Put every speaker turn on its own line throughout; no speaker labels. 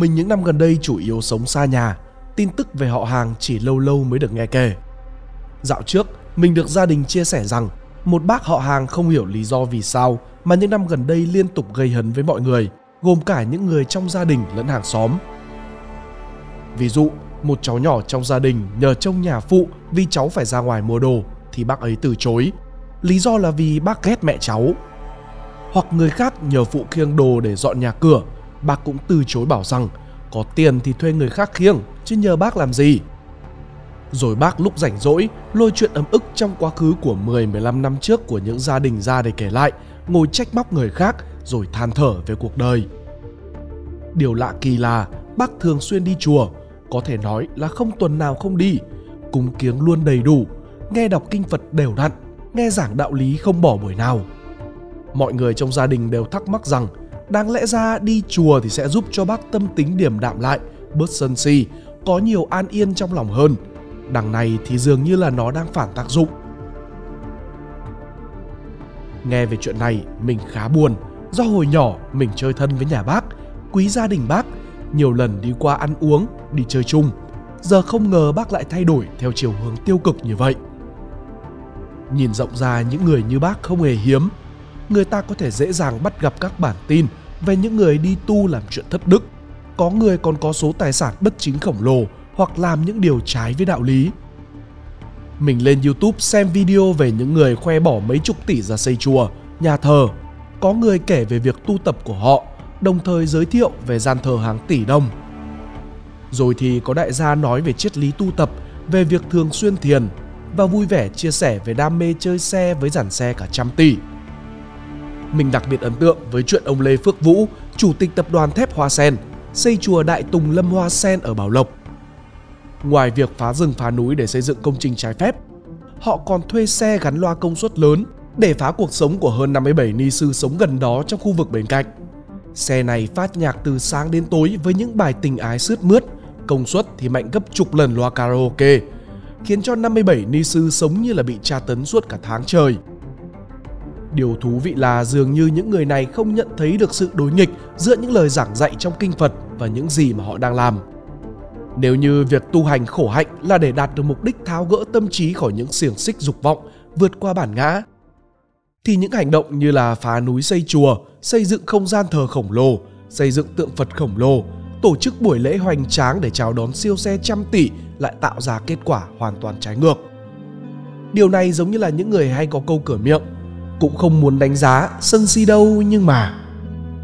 mình những năm gần đây chủ yếu sống xa nhà, tin tức về họ hàng chỉ lâu lâu mới được nghe kể. Dạo trước, mình được gia đình chia sẻ rằng một bác họ hàng không hiểu lý do vì sao mà những năm gần đây liên tục gây hấn với mọi người, gồm cả những người trong gia đình lẫn hàng xóm. Ví dụ, một cháu nhỏ trong gia đình nhờ trông nhà phụ vì cháu phải ra ngoài mua đồ thì bác ấy từ chối. Lý do là vì bác ghét mẹ cháu. Hoặc người khác nhờ phụ khiêng đồ để dọn nhà cửa, bác cũng từ chối bảo rằng có tiền thì thuê người khác khiêng chứ nhờ bác làm gì. Rồi bác lúc rảnh rỗi lôi chuyện ấm ức trong quá khứ của 10-15 năm trước của những gia đình ra để kể lại, ngồi trách móc người khác rồi than thở về cuộc đời. Điều lạ kỳ là bác thường xuyên đi chùa, có thể nói là không tuần nào không đi, cúng kiếng luôn đầy đủ, nghe đọc kinh Phật đều đặn, nghe giảng đạo lý không bỏ buổi nào. Mọi người trong gia đình đều thắc mắc rằng đáng lẽ ra đi chùa thì sẽ giúp cho bác tâm tính điểm đạm lại, bớt sân si, có nhiều an yên trong lòng hơn. Đằng này thì dường như là nó đang phản tác dụng. Nghe về chuyện này mình khá buồn do hồi nhỏ mình chơi thân với nhà bác, quý gia đình bác, nhiều lần đi qua ăn uống, đi chơi chung. Giờ không ngờ bác lại thay đổi theo chiều hướng tiêu cực như vậy. Nhìn rộng ra những người như bác không hề hiếm. Người ta có thể dễ dàng bắt gặp các bản tin về những người đi tu làm chuyện thất đức. Có người còn có số tài sản bất chính khổng lồ hoặc làm những điều trái với đạo lý. Mình lên YouTube xem video về những người khoe bỏ mấy chục tỷ ra xây chùa, nhà thờ. Có người kể về việc tu tập của họ, đồng thời giới thiệu về gian thờ hàng tỷ đồng. Rồi thì có đại gia nói về triết lý tu tập, về việc thường xuyên thiền và vui vẻ chia sẻ về đam mê chơi xe với dàn xe cả trăm tỷ. Mình đặc biệt ấn tượng với chuyện ông Lê Phước Vũ, chủ tịch tập đoàn thép Hoa Sen, xây chùa Đại Tùng Lâm Hoa Sen ở Bảo Lộc. Ngoài việc phá rừng phá núi để xây dựng công trình trái phép, họ còn thuê xe gắn loa công suất lớn để phá cuộc sống của hơn 57 ni sư sống gần đó trong khu vực bên cạnh. Xe này phát nhạc từ sáng đến tối với những bài tình ái sướt mướt, công suất thì mạnh gấp chục lần loa karaoke, khiến cho 57 ni sư sống như là bị tra tấn suốt cả tháng trời. Điều thú vị là dường như những người này không nhận thấy được sự đối nghịch giữa những lời giảng dạy trong kinh Phật và những gì mà họ đang làm. Nếu như việc tu hành khổ hạnh là để đạt được mục đích tháo gỡ tâm trí khỏi những xiềng xích dục vọng, vượt qua bản ngã, thì những hành động như là phá núi xây chùa, xây dựng không gian thờ khổng lồ, xây dựng tượng Phật khổng lồ, tổ chức buổi lễ hoành tráng để chào đón siêu xe trăm tỷ lại tạo ra kết quả hoàn toàn trái ngược. Điều này giống như là những người hay có câu cửa miệng, cũng không muốn đánh giá sân si đâu nhưng mà.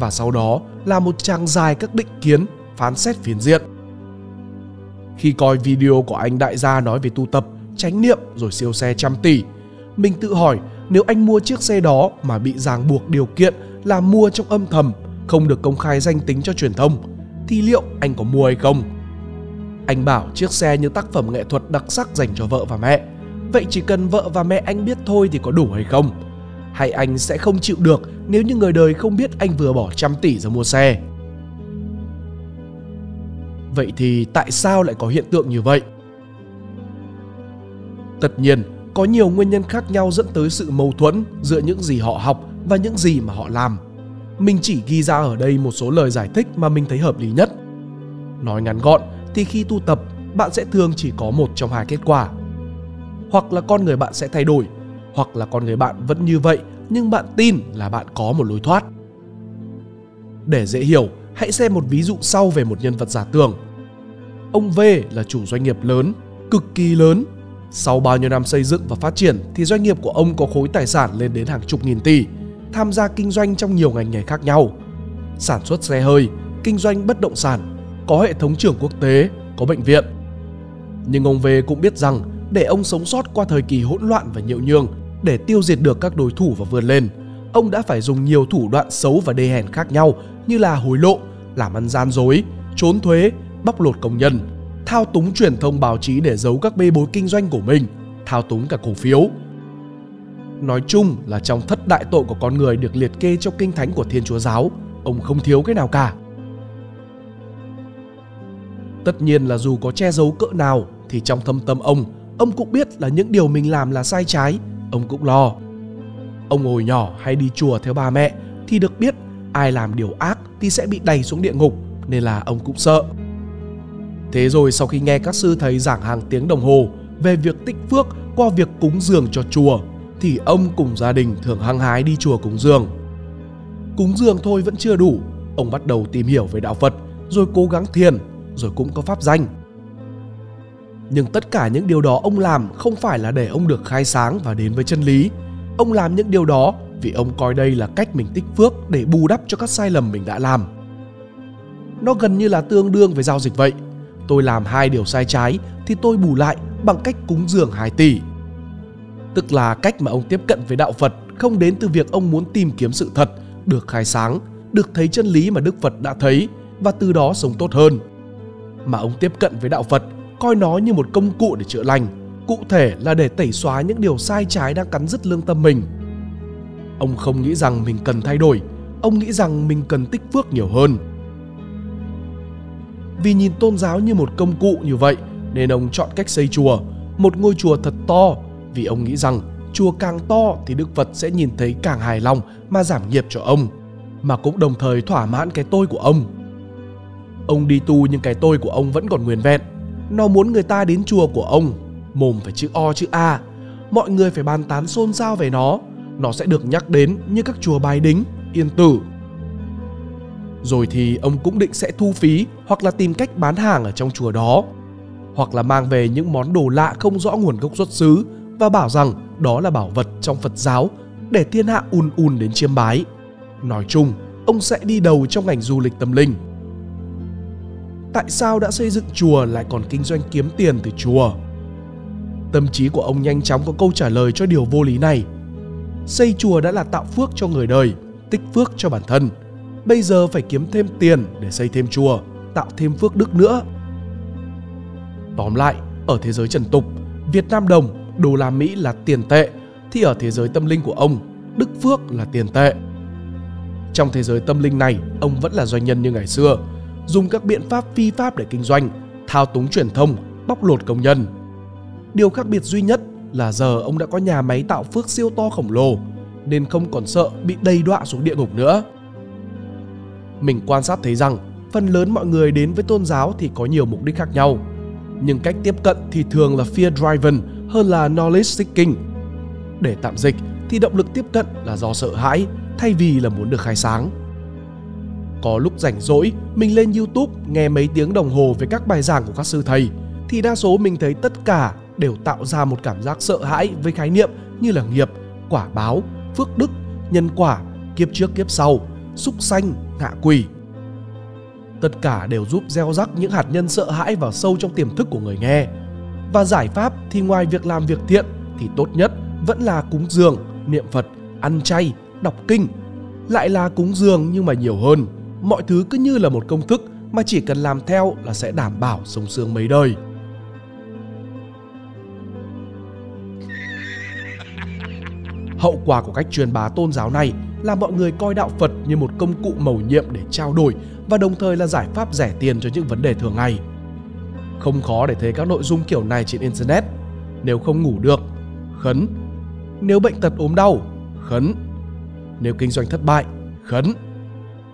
Và sau đó là một trang dài các định kiến, phán xét phiến diện. Khi coi video của anh đại gia nói về tu tập, chánh niệm rồi siêu xe trăm tỷ, mình tự hỏi nếu anh mua chiếc xe đó mà bị ràng buộc điều kiện là mua trong âm thầm, không được công khai danh tính cho truyền thông, thì liệu anh có mua hay không? Anh bảo chiếc xe như tác phẩm nghệ thuật đặc sắc dành cho vợ và mẹ. Vậy chỉ cần vợ và mẹ anh biết thôi thì có đủ hay không? Hay anh sẽ không chịu được nếu như người đời không biết anh vừa bỏ trăm tỷ ra mua xe? Vậy thì tại sao lại có hiện tượng như vậy? Tất nhiên, có nhiều nguyên nhân khác nhau dẫn tới sự mâu thuẫn giữa những gì họ học và những gì mà họ làm. Mình chỉ ghi ra ở đây một số lời giải thích mà mình thấy hợp lý nhất. Nói ngắn gọn thì khi tu tập, bạn sẽ thường chỉ có một trong hai kết quả. Hoặc là con người bạn sẽ thay đổi hoặc là con người bạn vẫn như vậy nhưng bạn tin là bạn có một lối thoát để dễ hiểu hãy xem một ví dụ sau về một nhân vật giả tưởng ông v là chủ doanh nghiệp lớn cực kỳ lớn sau bao nhiêu năm xây dựng và phát triển thì doanh nghiệp của ông có khối tài sản lên đến hàng chục nghìn tỷ, tham gia kinh doanh trong nhiều ngành nghề khác nhau. Sản xuất xe hơi, kinh doanh bất động sản, có hệ thống trưởng quốc tế, có bệnh viện. Nhưng ông V cũng biết rằng để ông sống sót qua thời kỳ hỗn loạn và nhiễu nhương, để tiêu diệt được các đối thủ và vươn lên, ông đã phải dùng nhiều thủ đoạn xấu và đê hèn khác nhau như là hối lộ, làm ăn gian dối, trốn thuế, bóc lột công nhân, thao túng truyền thông báo chí để giấu các bê bối kinh doanh của mình, thao túng cả cổ phiếu. Nói chung là trong thất đại tội của con người được liệt kê trong kinh thánh của Thiên Chúa Giáo, ông không thiếu cái nào cả. Tất nhiên là dù có che giấu cỡ nào thì trong thâm tâm ông, ông cũng biết là những điều mình làm là sai trái, ông cũng lo. Ông hồi nhỏ hay đi chùa theo ba mẹ thì được biết ai làm điều ác thì sẽ bị đẩy xuống địa ngục, nên là ông cũng sợ. Thế rồi sau khi nghe các sư thầy giảng hàng tiếng đồng hồ về việc tích phước qua việc cúng dường cho chùa thì ông cùng gia đình thường hăng hái đi chùa cúng dường. Cúng dường thôi vẫn chưa đủ, ông bắt đầu tìm hiểu về đạo Phật, rồi cố gắng thiền, rồi cũng có pháp danh. Nhưng tất cả những điều đó ông làm không phải là để ông được khai sáng và đến với chân lý. Ông làm những điều đó vì ông coi đây là cách mình tích phước để bù đắp cho các sai lầm mình đã làm. Nó gần như là tương đương với giao dịch vậy. Tôi làm hai điều sai trái thì tôi bù lại bằng cách cúng dường 2 tỷ. Tức là cách mà ông tiếp cận với đạo Phật không đến từ việc ông muốn tìm kiếm sự thật, được khai sáng, được thấy chân lý mà Đức Phật đã thấy và từ đó sống tốt hơn. Mà ông tiếp cận với đạo Phật coi nó như một công cụ để chữa lành, cụ thể là để tẩy xóa những điều sai trái đang cắn rứt lương tâm mình. Ông không nghĩ rằng mình cần thay đổi, ông nghĩ rằng mình cần tích phước nhiều hơn. Vì nhìn tôn giáo như một công cụ như vậy nên ông chọn cách xây chùa, một ngôi chùa thật to vì ông nghĩ rằng chùa càng to thì Đức Phật sẽ nhìn thấy càng hài lòng mà giảm nghiệp cho ông, mà cũng đồng thời thỏa mãn cái tôi của ông. Ông đi tu nhưng cái tôi của ông vẫn còn nguyên vẹn. Nó muốn người ta đến chùa của ông, mồm phải chữ O chữ A, mọi người phải bàn tán xôn xao về nó, nó sẽ được nhắc đến như các chùa Bái Đính, Yên Tử. Rồi thì ông cũng định sẽ thu phí hoặc là tìm cách bán hàng ở trong chùa đó, hoặc là mang về những món đồ lạ không rõ nguồn gốc xuất xứ và bảo rằng đó là bảo vật trong Phật giáo để thiên hạ un un đến chiêm bái. Nói chung, ông sẽ đi đầu trong ngành du lịch tâm linh. Tại sao đã xây dựng chùa lại còn kinh doanh kiếm tiền từ chùa? Tâm trí của ông nhanh chóng có câu trả lời cho điều vô lý này. Xây chùa đã là tạo phước cho người đời, tích phước cho bản thân. Bây giờ phải kiếm thêm tiền để xây thêm chùa, tạo thêm phước đức nữa. Tóm lại, ở thế giới trần tục, Việt Nam đồng đô la Mỹ là tiền tệ thì ở thế giới tâm linh của ông, Đức Phước là tiền tệ. Trong thế giới tâm linh này, ông vẫn là doanh nhân như ngày xưa, dùng các biện pháp phi pháp để kinh doanh, thao túng truyền thông, bóc lột công nhân. Điều khác biệt duy nhất là giờ ông đã có nhà máy tạo phước siêu to khổng lồ, nên không còn sợ bị đầy đọa xuống địa ngục nữa. Mình quan sát thấy rằng phần lớn mọi người đến với tôn giáo thì có nhiều mục đích khác nhau, nhưng cách tiếp cận thì thường là fear driven hơn là knowledge seeking. Để tạm dịch thì động lực tiếp cận là do sợ hãi thay vì là muốn được khai sáng. Có lúc rảnh rỗi, mình lên YouTube nghe mấy tiếng đồng hồ về các bài giảng của các sư thầy thì đa số mình thấy tất cả đều tạo ra một cảm giác sợ hãi với khái niệm như là nghiệp, quả báo, phước đức, nhân quả, kiếp trước kiếp sau, súc sanh, ngạ quỷ. Tất cả đều giúp gieo rắc những hạt nhân sợ hãi vào sâu trong tiềm thức của người nghe và giải pháp thì ngoài việc làm việc thiện thì tốt nhất vẫn là cúng dường, niệm Phật, ăn chay, đọc kinh. Lại là cúng dường nhưng mà nhiều hơn. Mọi thứ cứ như là một công thức mà chỉ cần làm theo là sẽ đảm bảo sống sướng mấy đời. Hậu quả của cách truyền bá tôn giáo này là mọi người coi đạo Phật như một công cụ mầu nhiệm để trao đổi và đồng thời là giải pháp rẻ tiền cho những vấn đề thường ngày. Không khó để thấy các nội dung kiểu này trên Internet. Nếu không ngủ được, khấn. Nếu bệnh tật ốm đau, khấn. Nếu kinh doanh thất bại, khấn.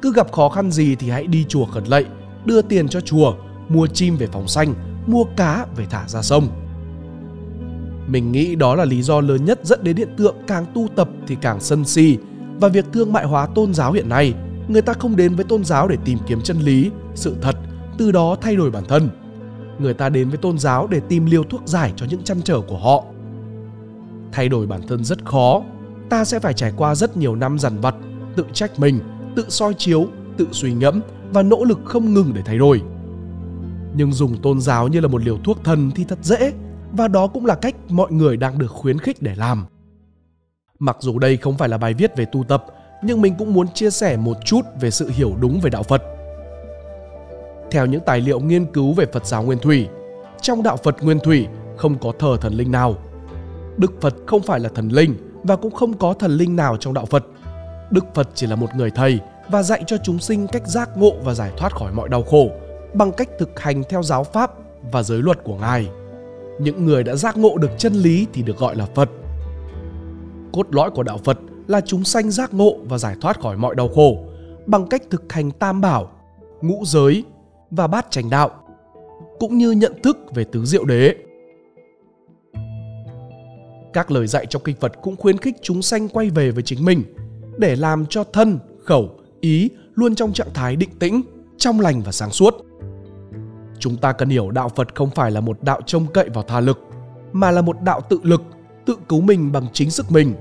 Cứ gặp khó khăn gì thì hãy đi chùa khẩn lạy, đưa tiền cho chùa, mua chim về phòng xanh, mua cá về thả ra sông. Mình nghĩ đó là lý do lớn nhất dẫn đến hiện tượng càng tu tập thì càng sân si và việc thương mại hóa tôn giáo hiện nay. Người ta không đến với tôn giáo để tìm kiếm chân lý, sự thật, từ đó thay đổi bản thân người ta đến với tôn giáo để tìm liều thuốc giải cho những chăn trở của họ thay đổi bản thân rất khó ta sẽ phải trải qua rất nhiều năm dằn vặt tự trách mình tự soi chiếu tự suy ngẫm và nỗ lực không ngừng để thay đổi nhưng dùng tôn giáo như là một liều thuốc thần thì thật dễ và đó cũng là cách mọi người đang được khuyến khích để làm mặc dù đây không phải là bài viết về tu tập nhưng mình cũng muốn chia sẻ một chút về sự hiểu đúng về đạo phật theo những tài liệu nghiên cứu về Phật giáo Nguyên Thủy, trong đạo Phật Nguyên Thủy không có thờ thần linh nào. Đức Phật không phải là thần linh và cũng không có thần linh nào trong đạo Phật. Đức Phật chỉ là một người thầy và dạy cho chúng sinh cách giác ngộ và giải thoát khỏi mọi đau khổ bằng cách thực hành theo giáo pháp và giới luật của Ngài. Những người đã giác ngộ được chân lý thì được gọi là Phật. Cốt lõi của đạo Phật là chúng sanh giác ngộ và giải thoát khỏi mọi đau khổ bằng cách thực hành tam bảo ngũ giới và bát chánh đạo, cũng như nhận thức về tứ diệu đế. Các lời dạy trong kinh Phật cũng khuyến khích chúng sanh quay về với chính mình để làm cho thân, khẩu, ý luôn trong trạng thái định tĩnh, trong lành và sáng suốt. Chúng ta cần hiểu đạo Phật không phải là một đạo trông cậy vào tha lực, mà là một đạo tự lực, tự cứu mình bằng chính sức mình.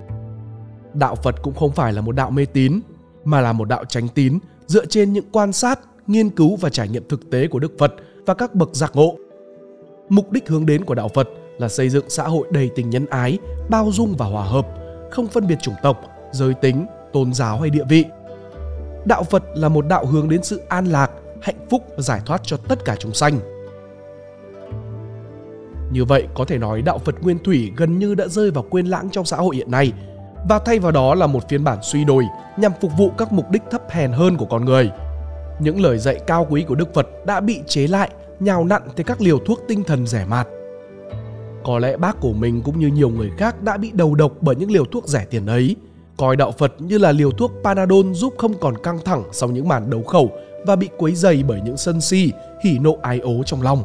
Đạo Phật cũng không phải là một đạo mê tín, mà là một đạo tránh tín dựa trên những quan sát, nghiên cứu và trải nghiệm thực tế của Đức Phật và các bậc giác ngộ. Mục đích hướng đến của đạo Phật là xây dựng xã hội đầy tình nhân ái, bao dung và hòa hợp, không phân biệt chủng tộc, giới tính, tôn giáo hay địa vị. Đạo Phật là một đạo hướng đến sự an lạc, hạnh phúc và giải thoát cho tất cả chúng sanh. Như vậy có thể nói đạo Phật nguyên thủy gần như đã rơi vào quên lãng trong xã hội hiện nay và thay vào đó là một phiên bản suy đồi nhằm phục vụ các mục đích thấp hèn hơn của con người. Những lời dạy cao quý của Đức Phật đã bị chế lại, nhào nặn tới các liều thuốc tinh thần rẻ mạt. Có lẽ bác của mình cũng như nhiều người khác đã bị đầu độc bởi những liều thuốc rẻ tiền ấy, coi đạo Phật như là liều thuốc Panadol giúp không còn căng thẳng sau những màn đấu khẩu và bị quấy dày bởi những sân si, hỉ nộ ái ố trong lòng.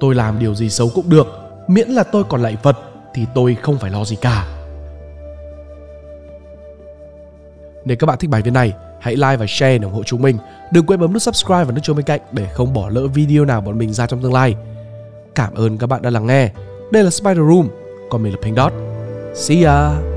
Tôi làm điều gì xấu cũng được, miễn là tôi còn lại Phật thì tôi không phải lo gì cả. Nếu các bạn thích bài viết này, hãy like và share để ủng hộ chúng mình. Đừng quên bấm nút subscribe và nút chuông bên cạnh để không bỏ lỡ video nào bọn mình ra trong tương lai. Cảm ơn các bạn đã lắng nghe. Đây là Spider Room, còn mình là Pink Dot. See ya!